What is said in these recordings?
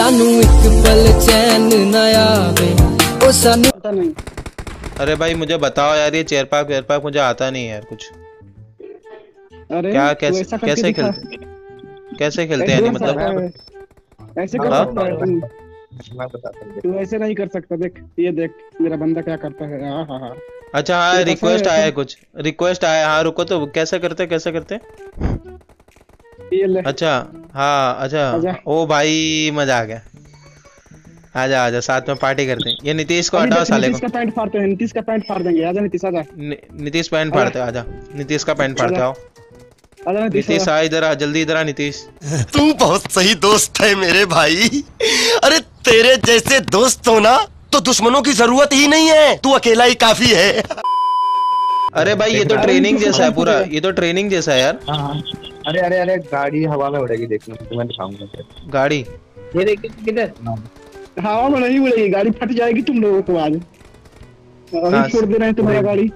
सानू एक पल चैन न आवे। ओ सानू पता नहीं। अरे भाई मुझे बताओ यार ये चेयर पार्क वेयर पार्क मुझे आता नहीं यार कुछ। अरे क्या कैसे कैसे खेलते? कैसे खेलते हैं मतलब? ऐसे कर हाँ? सकता है तू ऐसे नहीं कर सकता देख ये देख मेरा बंदा क्या करता है। हाँ हाँ हाँ। अच्छा हाँ रिक्वेस्ट आया कुछ। रिक्वेस्ट आया हाँ रुको तो कैसे करते कैसे करते? अच्छा हाँ अच्छा। ओ भाई मज़ा आ गया। आजा आजा साथ में पार्टी करते हैं। ये नीतीश को हटाओ साले नीतीश को। का पैंट फाड़ते हैं नीतीश का पैंट फाड़ देंगे। आजा नीतीश आजा। नीतीश पैंट फाड़ते हैं, आजा। नीतीश का पैंट फाड़ते। आओ। आजा नीतीश नीतीश आ इधर आ जल्दी इधर आ नीतीश। तू बहुत सही दोस्त है मेरे भाई। अरे तेरे जैसे दोस्त हो ना तो दुश्मनों की ज़रूरत ही नहीं है। तू अकेला ही काफ़ी है। अरे भाई ये तो ट्रेनिंग जैसा है पूरा। ये तो ट्रेनिंग जैसा है यार। हाँ हाँ। अरे अरे अरे गाड़ी हवा में उड़ेगी देखना। तुम्हें दिखाऊँगा गाड़ी? ये देखिए किधर? हवा में नहीं उड़ेगी गाड़ी फट जाएगी तुम लोगों को आज। हाँ, अभी छोड़ दे रहे हैं तुम्हारा गाड़ी।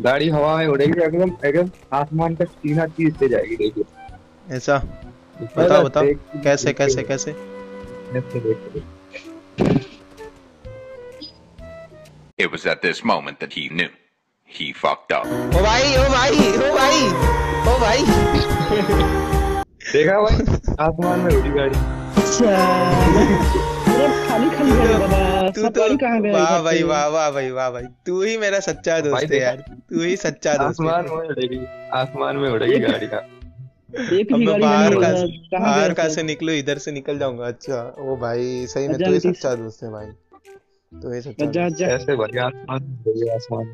गाड़ी हवा में उड़ेगी एकदम एकदम आसमान तक सीधा चीज़ से जाएगी देखिए। ऐसा? बताओ बताओ। कैसे कैसे कैसे। It was at this moment that he knew. He fucked up. ओ भाई ओ भाई ओ भाई ओ भाई। देखा भाई आसमान में उड़ी गाड़ी। अरे खाली खाली गया तू तो वाह भाई वाह वाह भाई वाह भाई। तू ही मेरा सच्चा दोस्त है यार। तू ही सच्चा दोस्त आसमान में उड़ेगी आसमान में उड़ेगी गाड़ी का। एक अब गाड़ी बाहर का बाहर का से निकलूं इधर से निकल जाऊँगा। अच्छा ओ भाई सही में तू ही सच्चा दोस्त है भाई। तू ही। सच्चा ऐसे बढ़िया आसमान आसमान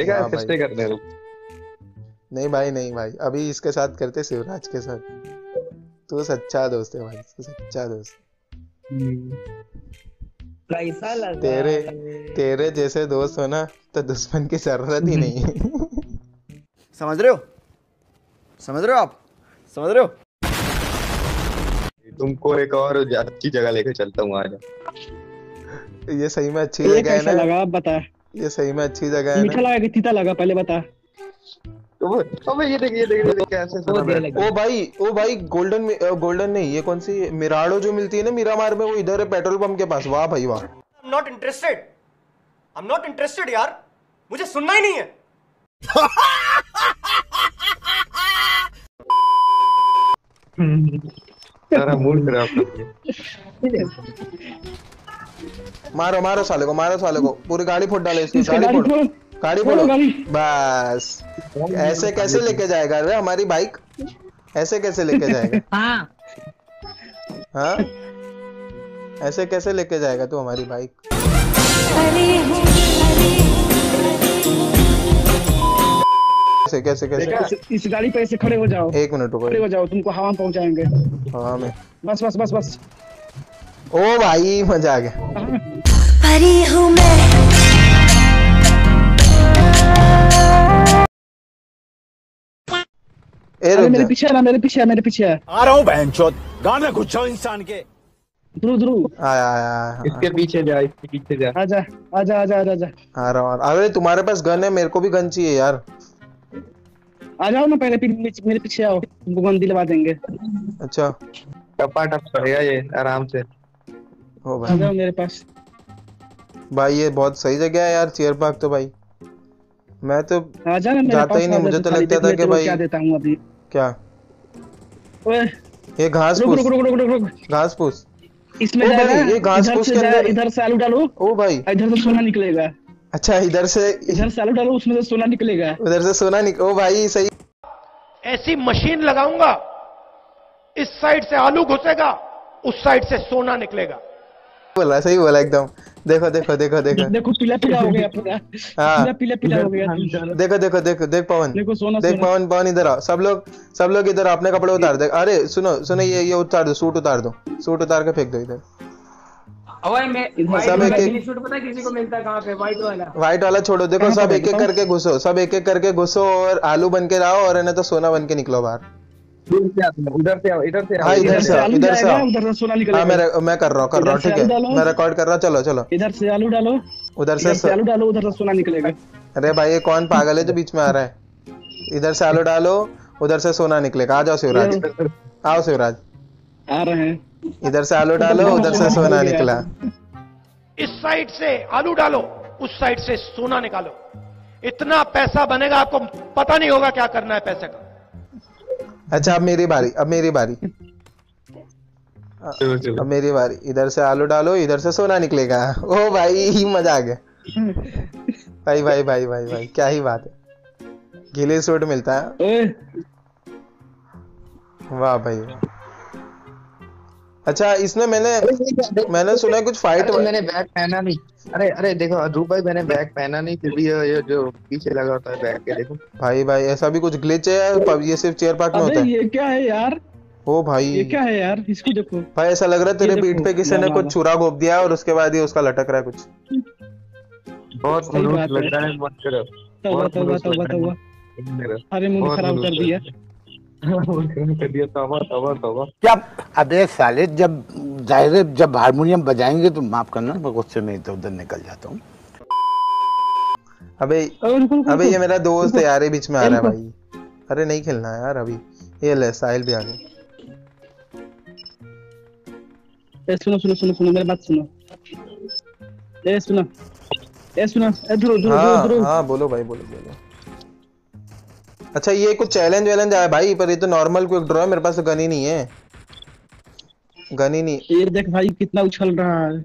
में देखा हाँ भाई। किससे करने दो। नहीं भाई नहीं भाई। अभी इसके साथ करते शिवराज के साथ। तू सच्चा दोस्त है भाई तू सच्चा दोस्त कैसा लगा? तेरे तेरे जैसे दोस्त हो ना तो दुश्मन की ज़रूरत ही नहीं है। समझ रहे हो? समझ रहे हो आप? समझ रहे हो? तुमको एक और अच्छी जगह लेकर चलता हूँ आज। ये सही में अच्छी जगह है ना? लगा? बता ये सही में अच्छी जगह है मीठा लगा कि तीता लगा पहले बता। तो अबे ये देख ये देख ये देख कैसे सुना मैं। ओ भाई ओ भाई गोल्डन गोल्डन नहीं ये कौन सी मिराडो जो मिलती है ना मिरामार में वो इधर है पेट्रोल पंप के पास। वाह भाई वाह। I am not interested I am not interested यार। मुझे सुनना ही नहीं है। सारा मूड खराब कर दिया। मारो मारो साले को मारो साले को पूरी गाड़ी फोड़ डाले इसकी गाड़ी फोड़ो। गाड़ी फोड़ो। बस। ऐसे कैसे लेके जाएगा रे हमारी बाइक? ऐसे कैसे लेके जाएगा? हाँ। हाँ? ऐसे कैसे लेके जाएगा तू हमारी बाइक? कैसे कैसे? कैसे इस, गाड़ी पे ऐसे खड़े हो जाओ। एक मिनट रुको। खड़े हो जाओ तुमको हवा में पहुंचाएँगे। हवा में। बस बस बस बस। ओ भाई मज़ा आ गया। हाँ, परी हूँ मैं। अरे मेरे पीछे है ना मेरे पीछे है मेरे पीछे है आ रहा हूँ घुस जाओ इंसान के। ध्रुव ध्रुव। आया आया आया इसके पीछे जा इसके पीछे जा। आजा आजा आजा आजा आजा। आ रहा हूँ। अरे तुम्हारे पास गन है मेरे को भी गन चाहिए यार। आ जाओ ना पहले मेरे पीछे आओ। तुमको गन दिलवा देंगे। अच्छा। टपा टप करेगा ये आराम से। आ जाओ मेरे पास। भाई ये बहुत सही जगह है यार चेयर पार्क तो भाई। मैं तो आ ना मेरे जाता पास ही नहीं, मुझे तो लगता था कि भाई- क्या देता हूँ अभी। क्या? ओए ये घास फूस। रुक रुक रुक रुक रुक। घास फूस। इसमें जाएगा ये घास फूस के अंदर- इधर से आलू डालो। ओ भाई। इधर से सोना निकलेगा। अच्छा इधर से इधर से आलू डालो उसमें से सोना निकलेगा। उधर से सोना निक ओ भाई सही। ऐसी मशीन लगाऊँगा इस साइड से आलू घुसेगा उस साइड से सोना निकलेगा। बोला सही बोला एकदम। देखो देखो देखो देखो। देखो पीला पीला हो गया पूरा। हाँ। पीला पीला हो गया। देखो देखो देखो देख पवन। देखो सोना देख पवन पवन इधर आओ सब लोग सब लोग इधर अपने कपड़े उतार दे। अरे सुनो सुनो ये ये उतार दो सूट उतार दो। सूट उतार के फेंक दो इधर। ओए मैं इधर सब एक एक सूट पता किसी को मिलता कहाँ पे? व्हाइट वाला। व्हाइट वाला छोड़ो। देखो सब एक एक करके घुसो। सब एक एक करके घुसो और आलू बन के रहो और इन्हें तो सोना बन के निकलो बाहर। दूर से उधर इधर से हाँ, इधर इधर से से आओ, आलू इधर से आओ। उधर से सोना हाँ निकलेगा मैं मैं कर रहा हूँ कर रहा हूँ ठीक है। मैं रिकॉर्ड कर रहा हूँ चलो चलो। इधर से आलू डालो। उधर से से आलू डालो उधर से सोना निकलेगा। अरे भाई ये कौन पागल है जो बीच में आ रहा है? इधर से आलू डालो उधर से सोना निकलेगा। आ जाओ शिवराज। आओ शिवराज। आ रहे हैं। इधर से आलू डालो उधर से सोना निकला। इस साइड से आलू डालो उस साइड से सोना निकालो। इतना पैसा बनेगा आपको पता नहीं होगा क्या करना है पैसे का। अच्छा अब मेरी बारी अब मेरी बारी। अब मेरी बारी। इधर से आलू डालो इधर से सोना निकलेगा। ओ भाई ही मज़ा आ गया। भाई भाई भाई भाई भाई क्या ही बात है। गिले सूट मिलता है। वाह भाई। वाह। अच्छा इसमें मैंने मैंने सुना है कुछ फाइट अरे मैंने बैग पहना नहीं। अरे अरे देखो ध्रुव भाई मैंने बैग पहना नहीं फिर भी ये जो पीछे लगा होता है बैग के देखो। भाई भाई ऐसा भी कुछ ग्लिच है या ये सिर्फ़ चेयर पार्क में होता है? ये क्या है यार? ओ भाई। ये क्या है यार? इसको देखो। भाई ऐसा लग रहा है तेरे पीठ पे किसी ने कुछ छुरा घोप दिया और उसके बाद ये उसका लटक रहा है कुछ। बहुत लग रहा है। मत करो तौबा बहुत तौबा तौबा तौबा अरे मुँह खराब कर दिया। रहा है। कर दिया तौबा तौबा तौबा क्या अबे साले जब ज़ाहिर जब हारमोनियम बजाएँगे तो माफ़ करना मैं गुस्से में इधर उधर निकल जाता हूँ। अबे अबे। ये मेरा दोस्त है यार बीच में आ रहा है भाई। अरे नहीं खेलना यार अभी। ये ले साहिल भी आ गए सुनो सुनो सुनो सुनो मेरी बात सुनो। ए सुनो। ए सुनो ए ध्रुव ध्रुव ध्रुव हाँ ध्रुव। हाँ बोलो भाई बोलो बोलो। अच्छा ये कुछ चैलेंज वैलेंज आया भाई पर ये तो नॉर्मल क्विक ड्रॉ है मेरे पास तो गन ही नहीं है। गन ही नहीं। ये देख भाई कितना उछल रहा है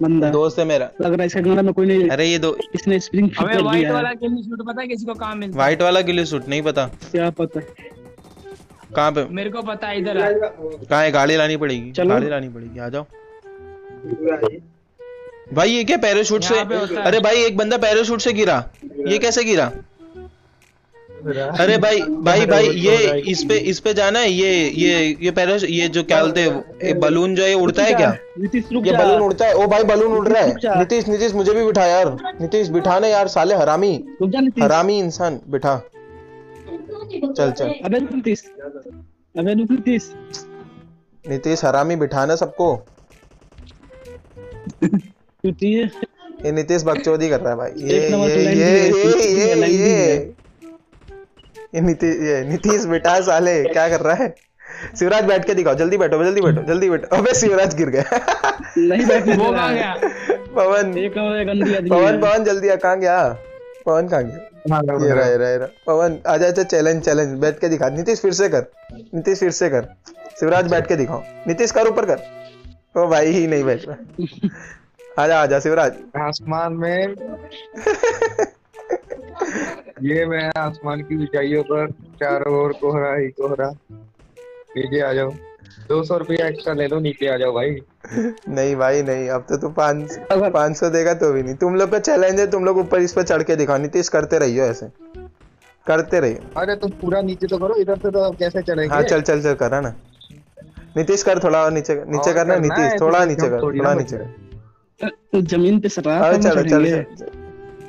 बंदा। दोस्त है मेरा। लग रहा है इसका गाना में कोई नहीं अरे ये दो इसने स्प्रिंग फिट कर व्हाइट वाला है गेम सूट पता है किसी को कहाँ मिलता व्हाइट वाला गिले सूट नहीं पता। क्या पता? कहाँ पे? मेरे को पता है इधर है। कहाँ है? गाड़ी लानी पड़ेगी। गाड़ी लानी पड़ेगी। आ जाओ। भाई। ये क्या पैराशूट से है। अरे भाई एक बंदा पैराशूट से गिरा। ये कैसे गिरा? अरे भाई भाई भाई ये इस पे इस पे जाना है ये ये ये पैराशूट ये जो क्या बोलते हैं बलून जो है उड़ता है क्या? नीतीश ये बलून उड़ता है? ओ भाई बलून उड़ रहा है। नीतीश नीतीश मुझे भी बिठा यार। नीतीश बिठाने यार साले हरामी। हरामी इंसान बिठा। चल चल। अबे नीतीश। अबे नीतीश। नीतीश हरामी बिठाना सबको। ये नीतीश बकचोदी कर रहा है भाई। ये ये ये ये ये है। ये। नीतीश ये नीतीश बेटा साले क्या कर रहा है? शिवराज बैठ के दिखाओ जल्दी बैठो जल्दी बैठो जल्दी बैठो। अबे शिवराज गिर गया। नहीं बैठने वो कहाँ। गया? पवन। एक नंबर का गंदी आदमी पवन पवन जल्दी आ कहाँ गया? पवन कहाँ गया? ये रहा ये रहा पवन आजा आजा चैलेंज चैलेंज बैठ के दिखा। नीतीश फिर से कर। नीतीश फिर से कर। शिवराज बैठ के दिखाओ। नीतीश कर ऊपर कर। ओ भाई ही नहीं बैठ रहा। आजा आजा शिवराज। आसमान में ये मैं आसमान की ऊंचाइयों पर चारों ओर कोहरा ही कोहरा। नीचे आ जाओ। दो सौ रुपया एक्स्ट्रा ले लो नीचे आ जाओ भाई। नहीं भाई नहीं अब तो तू पाँच पाँच सौ देगा तो भी नहीं। तुम लोग का चैलेंज है तुम लोग ऊपर इस पे चढ़ के दिखाओ। नीतीश करते रहियो ऐसे। करते रहियो। अरे तुम पूरा नीचे तो करो इधर से तो कैसे चढ़ेंगे? हाँ चल चल चल करा ना। नीतीश कर थोड़ा और नीचे नीचे करना। नीतीश तो थोड़ा नीचे कर थोड़ा नीचे कर। ज़मीन पे सटा कहाँ चलो? चल।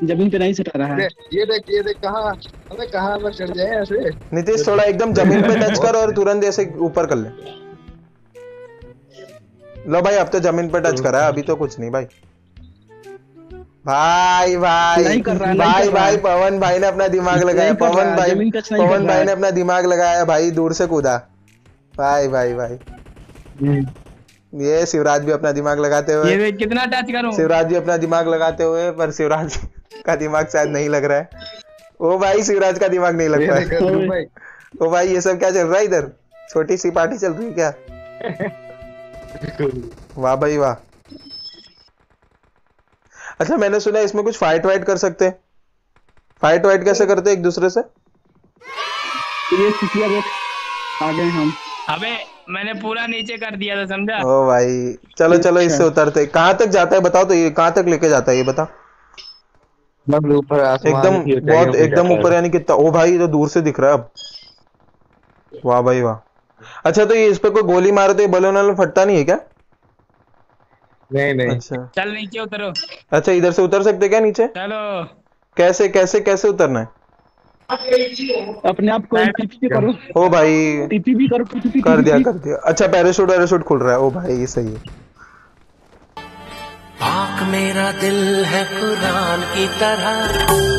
ज़मीन पे नहीं सटा रहा है। ये देख ये देख कहाँ अबे कहाँ पर चढ़ जाए ऐसे? नीतीश थोड़ा एकदम ज़मीन पे टच कर और तुरंत ऐसे ऊपर कर ले। लो भाई अब तो ज़मीन पे टच करा है अभी तो कुछ नहीं भाई। भाई भाई नहीं कर रहा भाई भाई पवन भाई ने अपना दिमाग लगाया पवन भाई पवन भाई ने अपना दिमाग लगाया भाई दूर से कूदा। भाई भाई भाई। ये शिवराज भी अपना दिमाग लगाते हुए कितना टच करूँ? शिवराज भी अपना दिमाग लगाते हुए पर शिवराज का दिमाग शायद नहीं लग रहा है। ओ भाई शिवराज का दिमाग नहीं लग रहा है ओ भाई ये सब क्या चल रहा है इधर? छोटी सी पार्टी चल रही है क्या? वाह भाई वाह। अच्छा मैंने सुना इसमें कुछ फाइट वाइट कर सकते हैं। फाइट वाइट कैसे करते हैं एक दूसरे से? ये देख आ गए हम। अबे मैंने पूरा नीचे कर दिया था समझा? ओ भाई चलो चलो इससे उतरते कहाँ तक जाता है? बताओ तो ये कहाँ तक लेके जाता है ये बता मतलब ऊपर एकदम बहुत एकदम ऊपर यानी कितना ओ भाई तो दूर से दिख रहा है अब। वाह भाई वाह। अच्छा तो ये इस पे कोई गोली मारे तो ये बलून वाला फटता नहीं है क्या? नहीं नहीं। अच्छा। चल नीचे उतरो। अच्छा इधर से उतर सकते क्या नीचे? चलो। कैसे कैसे कैसे उतरना है? अपने आप को टीपी करो। ओ भाई। टीपी भी करो कर दिया कर दिया। अच्छा पैराशूट वैराशूट खुल रहा है। ओ भाई ये सही है। पाक मेरा दिल है कुरान की तरह।